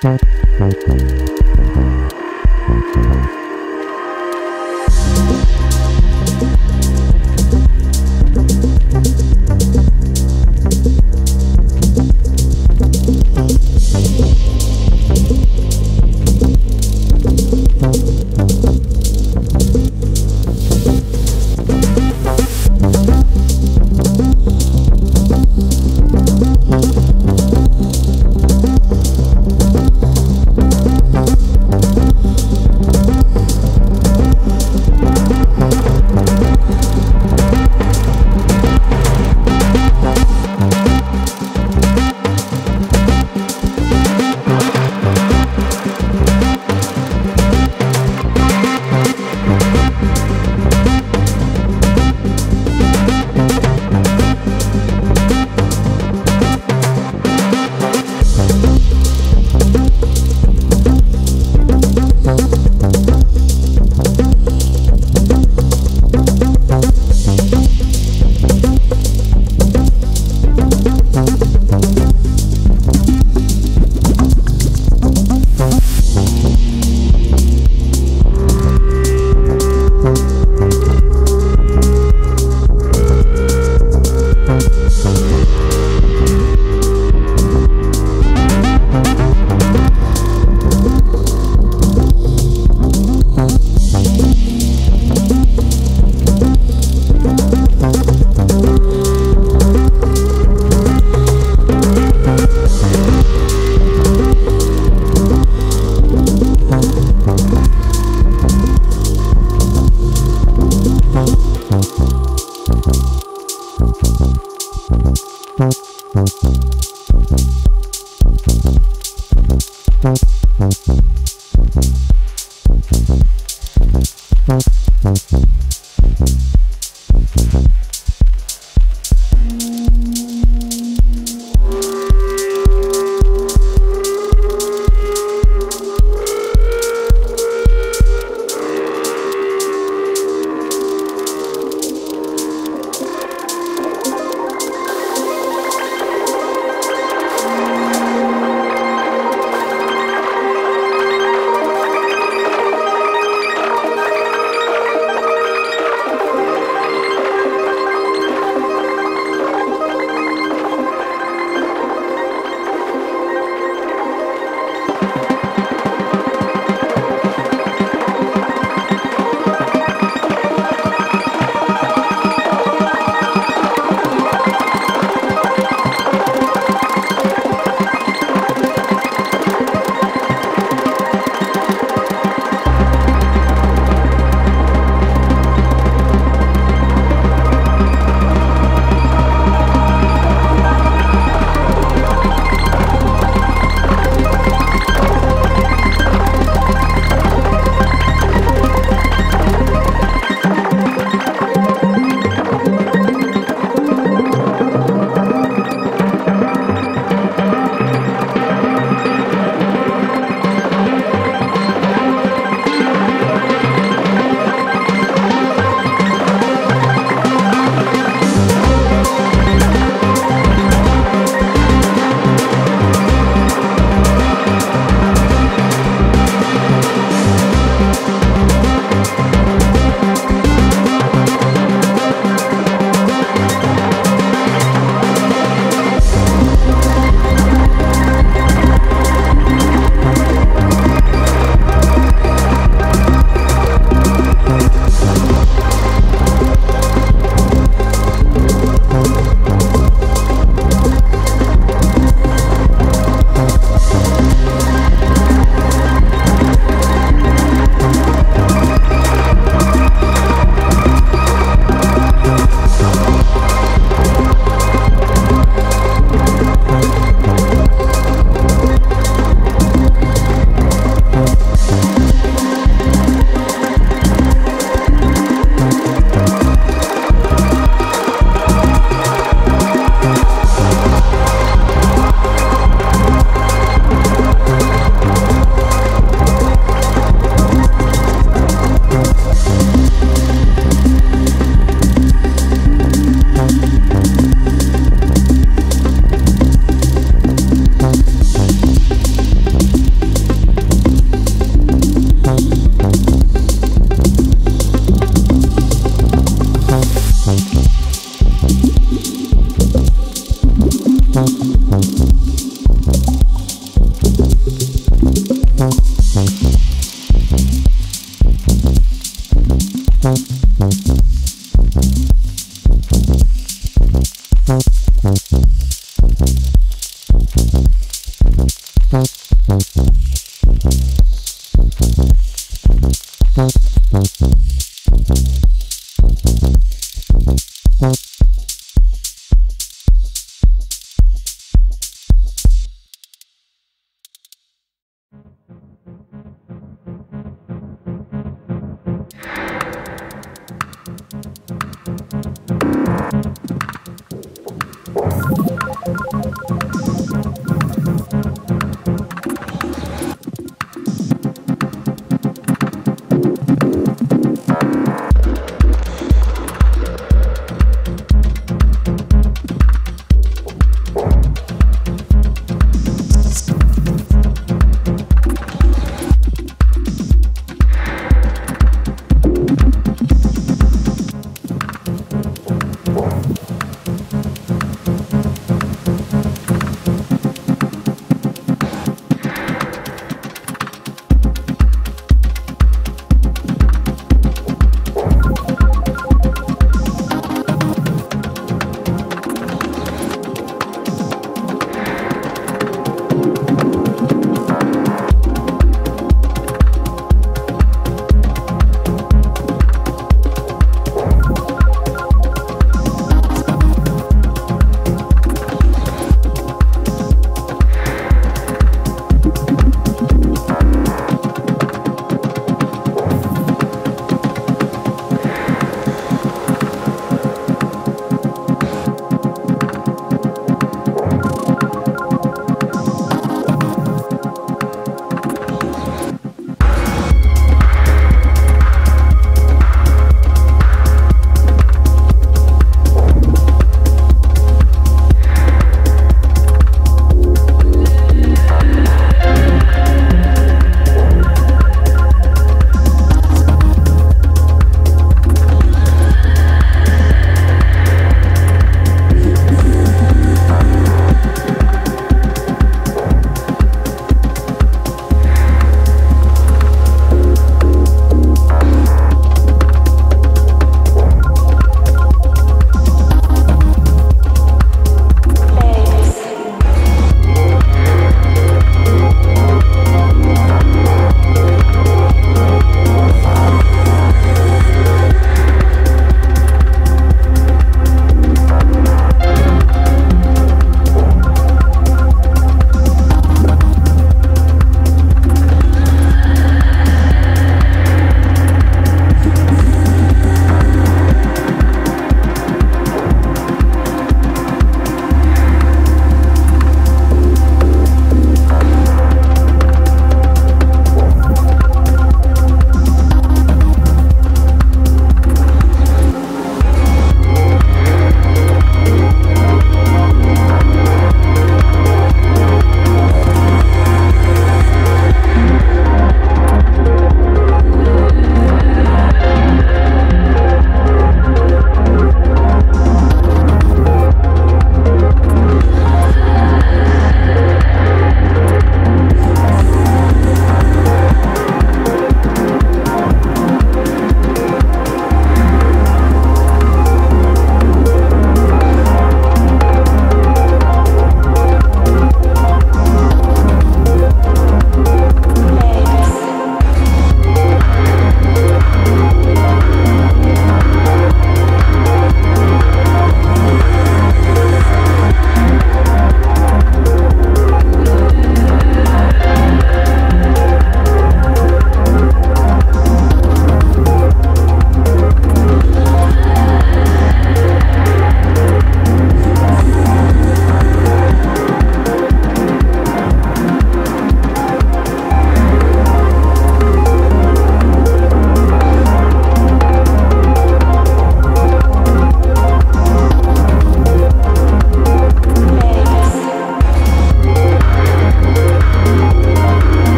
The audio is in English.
Thank